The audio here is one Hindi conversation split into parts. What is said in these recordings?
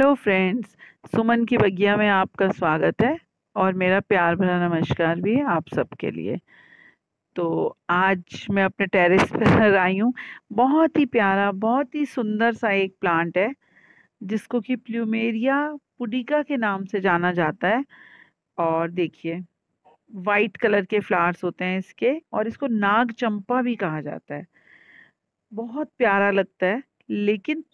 हेलो फ्रेंड्स, सुमन की बगिया में आपका स्वागत है और मेरा प्यार भरा नमस्कार भी है आप सबके लिए। तो आज मैं अपने टेरेस पर आई हूँ। बहुत ही प्यारा, बहुत ही सुंदर सा एक प्लांट है, जिसको कि प्लूमेरिया पुडिका के नाम से जाना जाता है। और देखिए वाइट कलर के फ्लावर्स होते हैं इसके और इसको नाग चंपा भी कहा जाता है। बहुत प्यारा लगता है, लेकिन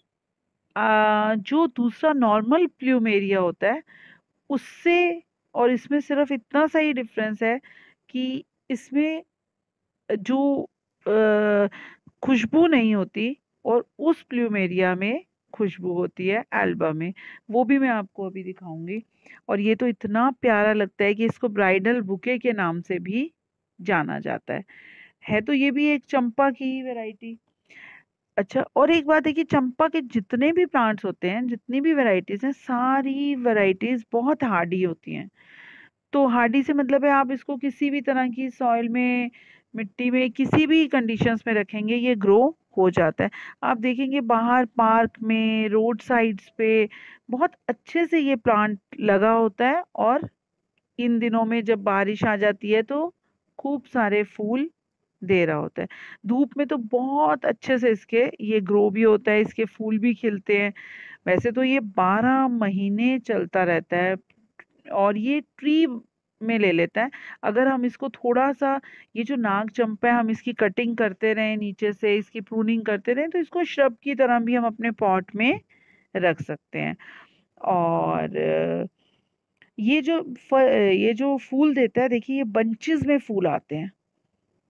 जो दूसरा नॉर्मल प्लूमेरिया होता है, उससे और इसमें सिर्फ़ इतना सा ही डिफरेंस है कि इसमें जो खुशबू नहीं होती और उस प्लूमेरिया में खुशबू होती है एल्बा में। वो भी मैं आपको अभी दिखाऊँगी। और ये तो इतना प्यारा लगता है कि इसको ब्राइडल बुके के नाम से भी जाना जाता है। है तो ये भी एक चंपा की ही वैरायटी अच्छा और एक बात है कि चंपा के जितने भी प्लांट्स होते हैं, जितनी भी वैरायटीज हैं, सारी वैरायटीज बहुत हार्डी होती हैं। तो हार्डी से मतलब है आप इसको किसी भी तरह की सॉइल में, मिट्टी में, किसी भी कंडीशंस में रखेंगे, ये ग्रो हो जाता है। आप देखेंगे बाहर पार्क में रोड साइड्स पे बहुत अच्छे से ये प्लांट लगा होता है और इन दिनों में जब बारिश आ जाती है तो खूब सारे फूल दे रहा होता है। धूप में तो बहुत अच्छे से इसके ये ग्रो भी होता है इसके फूल भी खिलते हैं। वैसे तो ये बारह महीने चलता रहता है और ये ट्री में ले लेता है। अगर हम इसको थोड़ा सा ये जो नाग चंपा है हम इसकी कटिंग करते रहें नीचे से इसकी प्रूनिंग करते रहें तो इसको श्रब की तरह भी हम अपने पॉट में रख सकते हैं। और ये जो फ, ये जो फूल देता है देखिए ये बंचेस में फूल आते हैं।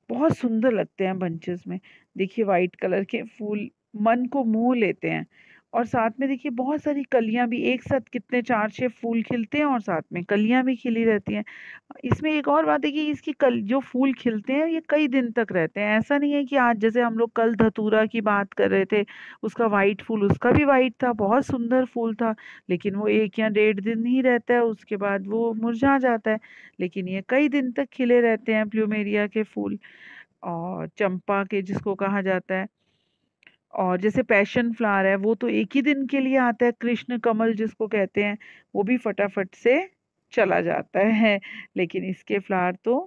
बहुत सुंदर लगते हैं बंचेस में। देखिए वाइट कलर के फूल मन को मोह लेते हैं। और साथ में देखिए बहुत सारी कलियाँ भी, एक साथ कितने चार छह फूल खिलते हैं और साथ में कलियाँ भी खिली रहती हैं। इसमें एक और बात है कि इसकी कल, जो फूल खिलते हैं, ये कई दिन तक रहते हैं। ऐसा नहीं है कि आज जैसे हम लोग कल धतूरा की बात कर रहे थे, उसका वाइट फूल, उसका भी वाइट था, बहुत सुंदर फूल था, लेकिन वो एक या डेढ़ दिन ही रहता है, उसके बाद वो मुरझा जाता है। लेकिन ये कई दिन तक खिले रहते हैं प्लूमेरिया के फूल और चंपा के जिसको कहा जाता है। और जैसे पैशन फ्लावर है, वो तो एक ही दिन के लिए आता है, कृष्ण कमल जिसको कहते हैं, वो भी फटाफट से चला जाता है। लेकिन इसके फ्लावर तो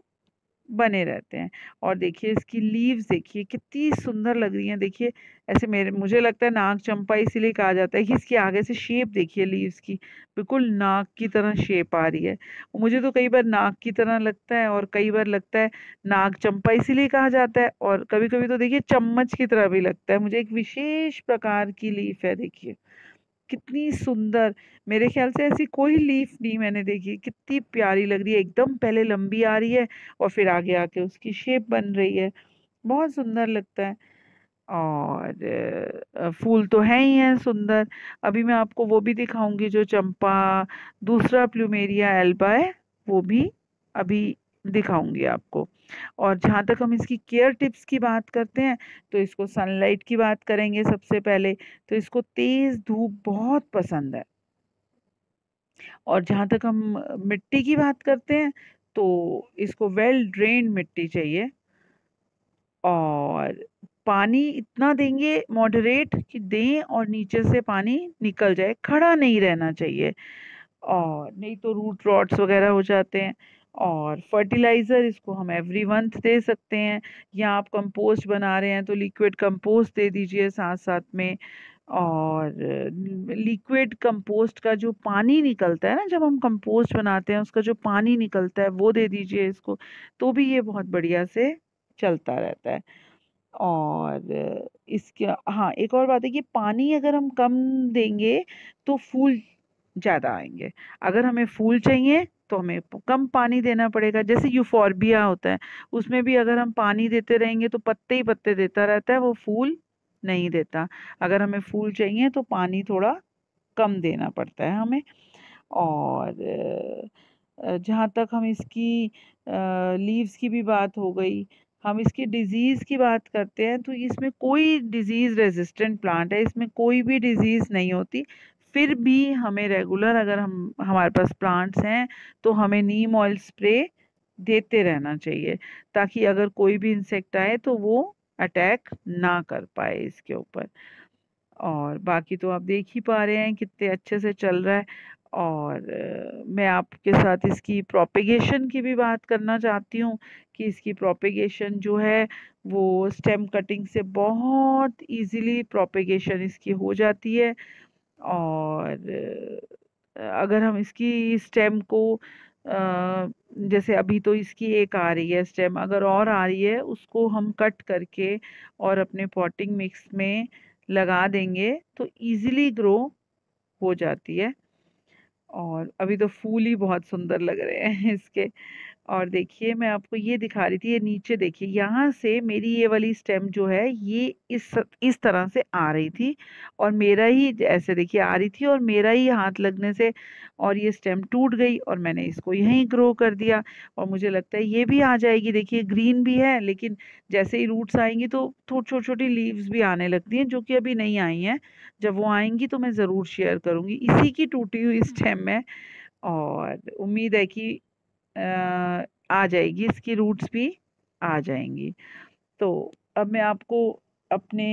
बने रहते हैं। और देखिए इसकी लीव्स देखिए कितनी सुंदर लग रही हैं। देखिए ऐसे मेरे मुझे लगता है नाग चंपा इसीलिए कहा जाता है कि इसकी आगे से शेप देखिए लीव्स की बिल्कुल नाग की तरह शेप आ रही है। मुझे तो कई बार नाग की तरह लगता है और कई बार लगता है नाग चंपा इसीलिए कहा जाता है और कभी कभी तो देखिए चम्मच की तरह भी लगता है। मुझे एक विशेष प्रकार की लीफ है देखिए। कितनी सुंदर। मेरे ख्याल से ऐसी कोई लीफ नहीं मैंने देखी। कितनी प्यारी लग रही है। एकदम पहले लंबी आ रही है और फिर आगे आके उसकी शेप बन रही है। बहुत सुंदर लगता है। और फूल तो है ही हैं सुंदर। अभी मैं आपको वो भी दिखाऊँगी जो चंपा, दूसरा प्लूमेरिया एल्बा है, वो भी अभी दिखाऊँगी आपको। और जहाँ तक हम इसकी केयर टिप्स की बात करते हैं तो इसको सनलाइट की बात करेंगे सबसे पहले तो इसको तेज़ धूप बहुत पसंद है। और जहाँ तक हम मिट्टी की बात करते हैं तो इसको वेल ड्रेन मिट्टी चाहिए। और पानी इतना देंगे मॉडरेट कि दें और नीचे से पानी निकल जाए, खड़ा नहीं रहना चाहिए। और नहीं तो रूट रॉड्स वगैरह हो जाते हैं। और फर्टिलाइज़र इसको हम एवरी मंथ दे सकते हैं। या आप कंपोस्ट बना रहे हैं तो लिक्विड कंपोस्ट दे दीजिए साथ साथ में। और लिक्विड कंपोस्ट का जो पानी निकलता है ना, जब हम कंपोस्ट बनाते हैं, उसका जो पानी निकलता है, वो दे दीजिए इसको तो भी ये बहुत बढ़िया से चलता रहता है। और इसके हाँ एक और बात है कि पानी अगर हम कम देंगे तो फूल ज़्यादा आएँगे। अगर हमें फूल चाहिए तो हमें कम पानी देना पड़ेगा। जैसे यूफोरबिया होता है, उसमें भी अगर हम पानी देते रहेंगे तो पत्ते ही पत्ते देता रहता है, वो फूल नहीं देता। अगर हमें फूल चाहिए तो पानी थोड़ा कम देना पड़ता है हमें। और जहाँ तक हम इसकी लीव्स की भी बात हो गई, हम इसकी डिज़ीज़ की बात करते हैं तो इसमें कोई डिज़ीज़ रेजिस्टेंट प्लांट है, इसमें कोई भी डिज़ीज़ नहीं होती। फिर भी हमें रेगुलर अगर हम, हमारे पास प्लांट्स हैं तो हमें नीम ऑयल स्प्रे देते रहना चाहिए, ताकि अगर कोई भी इंसेक्ट आए तो वो अटैक ना कर पाए इसके ऊपर। और बाकी तो आप देख ही पा रहे हैं कितने अच्छे से चल रहा है। और मैं आपके साथ इसकी प्रोपेगेशन की भी बात करना चाहती हूँ, कि इसकी प्रोपेगेशन जो है, वो स्टेम कटिंग से बहुत इजीली प्रोपेगेशन इसकी हो जाती है। और अगर हम इसकी स्टेम को जैसे अभी तो इसकी एक आ रही है स्टेम, अगर और आ रही है, उसको हम कट करके और अपने पॉटिंग मिक्स में लगा देंगे तो इजीली ग्रो हो जाती है। और अभी तो फूल ही बहुत सुंदर लग रहे हैं इसके। और देखिए, मैं आपको ये दिखा रही थी, ये नीचे देखिए, यहाँ से मेरी ये वाली स्टेम जो है, ये इस इस तरह से आ रही थी और मेरा ही ऐसे देखिए आ रही थी और मेरा ही हाथ लगने से और ये स्टेम टूट गई और मैंने इसको यहीं ग्रो कर दिया और मुझे लगता है ये भी आ जाएगी। देखिए, ग्रीन भी है, लेकिन जैसे ही रूट्स आएँगी तो थोड़ी छोटी छोटी लीव्स भी आने लगती हैं, जो कि अभी नहीं आई हैं। जब वो आएँगी तो मैं ज़रूर शेयर करूँगी। इसी की टूटी हुई स्टेम में और उम्मीद है कि आ जाएगी, इसकी रूट्स भी आ जाएँगी। तो अब मैं आपको अपने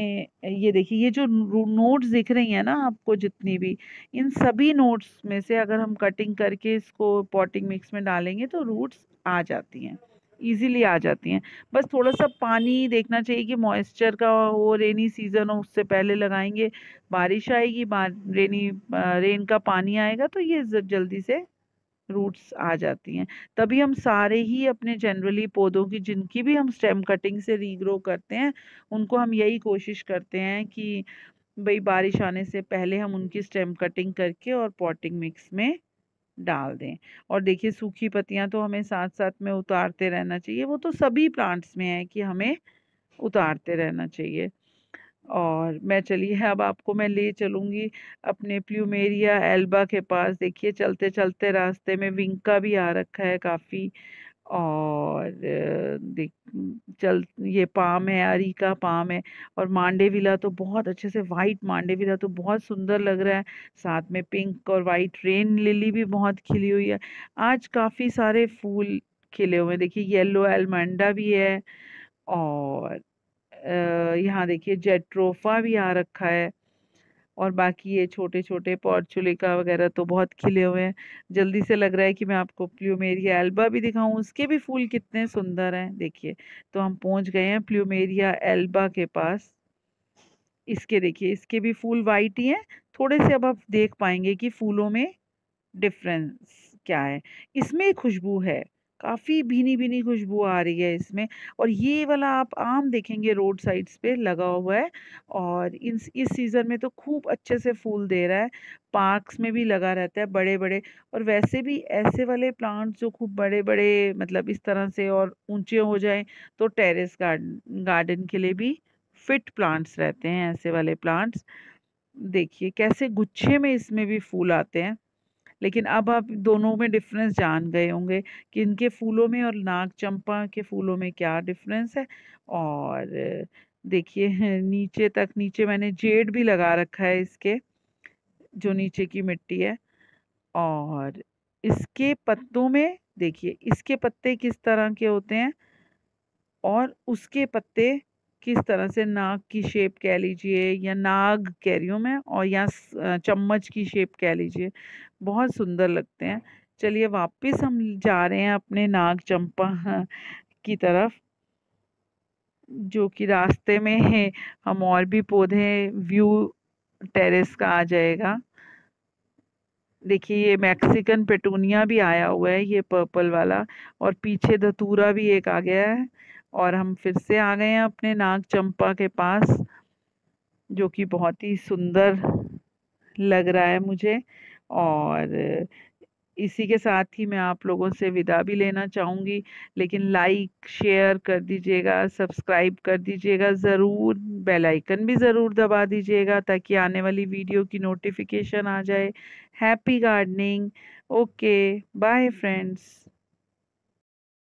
ये देखिए, ये जो नोट्स दिख रही हैं ना आपको जितनी भी, इन सभी नोट्स में से अगर हम कटिंग करके इसको पॉटिंग मिक्स में डालेंगे तो रूट्स आ जाती हैं, इजीली आ जाती हैं। बस थोड़ा सा पानी देखना चाहिए कि मॉइस्चर का हो, रेनी सीज़न हो, उससे पहले लगाएँगे, बारिश आएगी, बार, रेनी रेन का पानी आएगा तो ये जल्दी से रूट्स आ जाती हैं। तभी हम सारे ही अपने जनरली पौधों की, जिनकी भी हम स्टेम कटिंग से रीग्रो करते हैं, उनको हम यही कोशिश करते हैं कि भाई बारिश आने से पहले हम उनकी स्टेम कटिंग करके और पॉटिंग मिक्स में डाल दें। और देखिए, सूखी पत्तियाँ तो हमें साथ साथ में उतारते रहना चाहिए। वो तो सभी प्लांट्स में है कि हमें उतारते रहना चाहिए। और मैं चलिए अब आपको मैं ले चलूँगी अपने प्लूमेरिया एल्बा के पास। देखिए चलते चलते रास्ते में विंका भी आ रखा है काफ़ी और देख, चल, ये पाम है, अरिका पाम है और मांडे विला तो बहुत अच्छे से वाइट मांडे विला तो बहुत सुंदर लग रहा है। साथ में पिंक और वाइट रेन लिली भी बहुत खिली हुई है। आज काफ़ी सारे फूल खिले हुए हैं। देखिए, येलो एलमंडा भी है और यहाँ देखिए जेट्रोफा भी आ रखा है और बाकी ये छोटे छोटे पॉर्चुलिका वगैरह तो बहुत खिले हुए हैं। जल्दी से लग रहा है कि मैं आपको प्लूमेरिया एल्बा भी दिखाऊँ, उसके भी फूल कितने सुंदर हैं, देखिए। तो हम पहुँच गए हैं प्लूमेरिया एल्बा के पास। इसके देखिए, इसके भी फूल वाइट ही हैं। थोड़े से अब आप देख पाएँगे कि फूलों में डिफरेंस क्या है। इसमें खुशबू है। काफ़ी भीनी-भीनी खुशबू आ रही है इसमें। और ये वाला आप आम देखेंगे रोड साइड्स पे लगा हुआ है और इस इस सीज़न में तो खूब अच्छे से फूल दे रहा है। पार्क्स में भी लगा रहता है बड़े-बड़े और वैसे भी ऐसे वाले प्लांट्स जो खूब बड़े-बड़े मतलब इस तरह से और ऊँचे हो जाएँ तो टेरेस गार्डन गार्डन के लिए भी फिट प्लांट्स रहते हैं ऐसे वाले प्लांट्स। देखिए कैसे गुच्छे में इसमें भी फूल आते हैं। लेकिन अब आप दोनों में डिफरेंस जान गए होंगे कि इनके फूलों में और नाग चंपा के फूलों में क्या डिफरेंस है। और देखिए, नीचे तक, नीचे मैंने जेड भी लगा रखा है इसके, जो नीचे की मिट्टी है। और इसके पत्तों में, देखिए, इसके पत्ते किस तरह के होते हैं और उसके पत्ते किस तरह से नाग की शेप कह लीजिए या नाग कह रही हूँ मैं, और या चम्मच की शेप कह लीजिए। बहुत सुंदर लगते हैं। चलिए वापस हम जा रहे हैं अपने नाग चंपा की तरफ़, जो कि रास्ते में है। हम और भी पौधे, व्यू टेरेस का आ जाएगा। देखिए, ये मैक्सिकन पेटूनिया भी आया हुआ है, ये पर्पल वाला, और पीछे धतूरा भी एक आ गया है, और हम फिर से आ गए हैं अपने नाग चंपा के पास, जो कि बहुत ही सुंदर लग रहा है मुझे। और इसी के साथ ही मैं आप लोगों से विदा भी लेना चाहूँगी। लेकिन लाइक शेयर कर दीजिएगा सब्सक्राइब कर दीजिएगा, ज़रूर बेल आइकन भी ज़रूर दबा दीजिएगा ताकि आने वाली वीडियो की नोटिफिकेशन आ जाए। Happy gardening okay bye friends